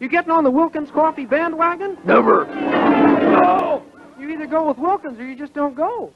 You getting on the Wilkins coffee bandwagon? Never. No! You either go with Wilkins or you just don't go.